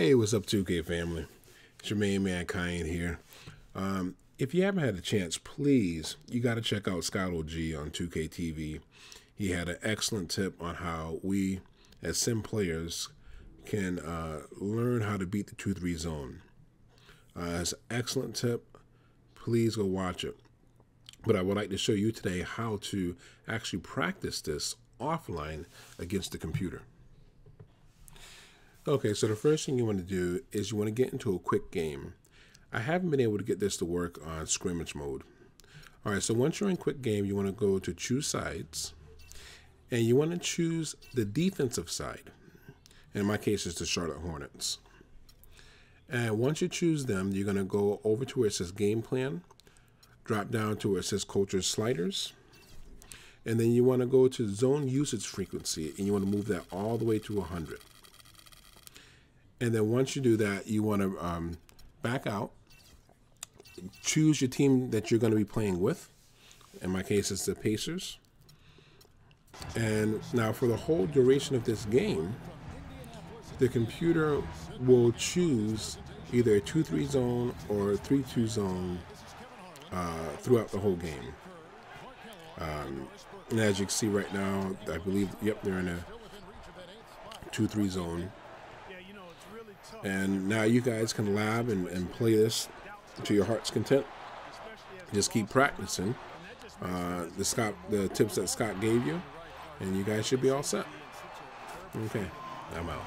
Hey, what's up, 2K family? It's your main Mankind here. Um, if you haven't had a chance, please, you got to check out Scott OG on 2K TV. He had an excellent tip on how we, as sim players, can uh, learn how to beat the 2 3 zone. Uh, it's an excellent tip. Please go watch it. But I would like to show you today how to actually practice this offline against the computer. Okay, so the first thing you want to do is you want to get into a quick game. I haven't been able to get this to work on scrimmage mode. All right, so once you're in quick game, you want to go to choose sides, and you want to choose the defensive side. In my case, it's the Charlotte Hornets. And once you choose them, you're going to go over to where it says game plan, drop down to where it says culture sliders, and then you want to go to zone usage frequency, and you want to move that all the way to 100. And then once you do that, you want to um, back out, choose your team that you're going to be playing with. In my case, it's the Pacers. And now, for the whole duration of this game, the computer will choose either a 2 3 zone or a 3 2 zone uh, throughout the whole game. Um, and as you can see right now, I believe, yep, they're in a 2 3 zone. And now you guys can lab and, and play this to your heart's content. Just keep practicing uh, the Scott, the tips that Scott gave you, and you guys should be all set. Okay, I'm out.